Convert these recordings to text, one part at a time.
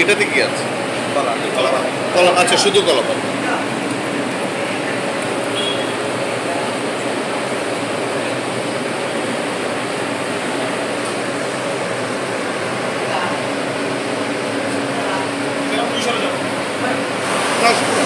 এটাতে কি আছে? কলা কলা কলা আচ্ছা শুধু কলা পাতা না, শুধু না।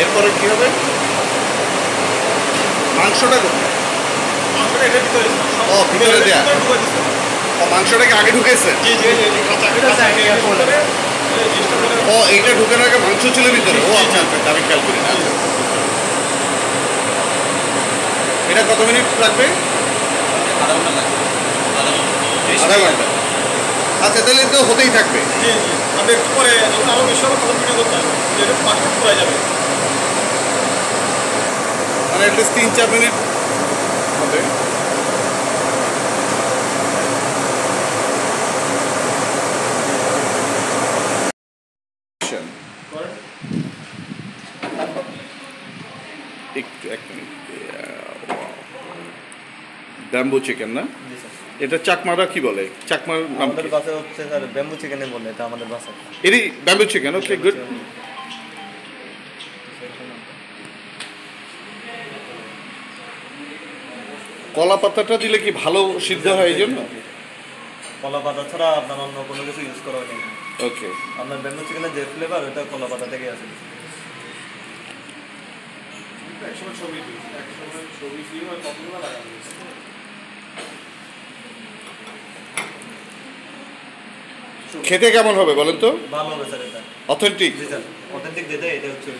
এরপরে কি হবে? মাংসটা কোথায়? মাংসটা এটার ভিতরে ও, ভিতরে দেয়া। ভিতরে ঢুকাই দিছে। ও মাংসটাকে আগে ঢুকেছে? জি, জি, জি, কাঁচা- কাঁচা ও এইটা ঢুকানোর আগে মাংস ছিল ভিতরে? ও আচ্ছা আচ্ছা আমি খেয়াল করি না। এটা কত মিনিট লাগবে? আধা ঘণ্টা আচ্ছা তাহলে তো হতেই থাকবে। জি, জি। আমরা একটু পরে যখন আরও বেশি হবে তখন ভিডিও করতে হবে। যে এটা মাংসটা পুরাই যাবে। মানে অ্যাটলিস্ট তিন চার মিনিট। হবে একটু এক মিনিট। ব্যাম্বু চিকেন না? এটা চাকমারা কি বলে? চাকমার নাম আমাদের কি? হচ্ছে স্যার ব্যাম্বু চিকেনে বলে এটা আমাদের বাসায় এরই ব্যাম্বু চিকেন ওকে গুড কলা পাতাটা দিলে কি ভালো সিদ্ধ হয় এই জন্য? কলা পাতা ছাড়া আপনার অন্য কোনো কিছু ইউজ করা হয়নি। ওকে। আপনার ব্যাম্বু চিকেনের যে ফ্লেভার ওটা কলা পাতা থেকে আসে। খেতে কেমন হবে বলেন তো? ভালো হবে স্যার এটা। অথেন্টিক জি স্যার অথেন্টিক যেটা এটা হচ্ছে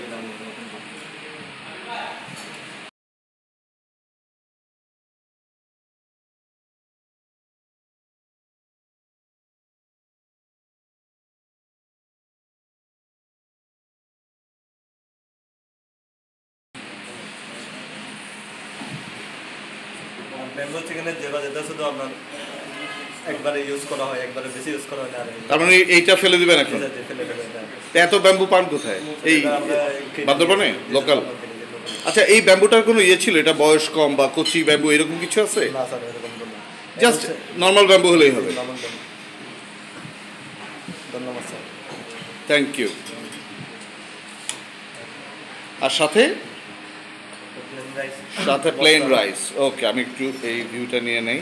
ব্যাম্বু চিকেনের যেটা শুধু আপনার একবারে ইউজ করা হয় একবারে বেশি ইউজ করা হয় না তার মানে এইটা ফেলে দিবেন এখন? ফেলে ফেলে এত ব্যাম্বু পান কোথায়? এই বান্দরবনে? লোকাল আচ্ছা এই ব্যাম্বুটার কোনো ইয়ে ছিল? এটা বয়স কম বা কচি ব্যাম্বু এরকম কিছু আছে? না স্যার এরকম জাস্ট নর্মাল ব্যাম্বু হলেই হবে। ধন্যবাদ স্যার থ্যাংক ইউ আর সাথে? সাথে প্লেন রাইস ওকে আমি একটু এই ভিউটা নিয়ে নেই।